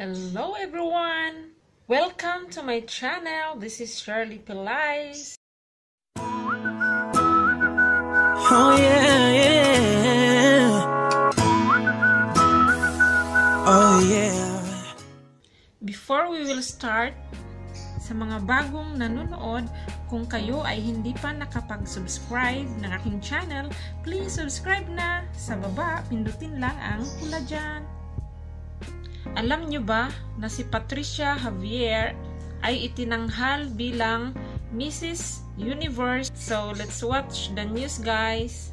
Hello everyone! Welcome to my channel. This is Shirley Pillais. Oh yeah, yeah. Oh yeah. Before we will start, sa mga bagong nanonood, kung kayo ay hindi pa nakapag-subscribe ng aking channel, please subscribe na. Sa baba, pindutin lang ang pula dyan. Alam nyo ba na si Patricia Javier ay itinanghal bilang Mrs. Universe? So, let's watch the news guys.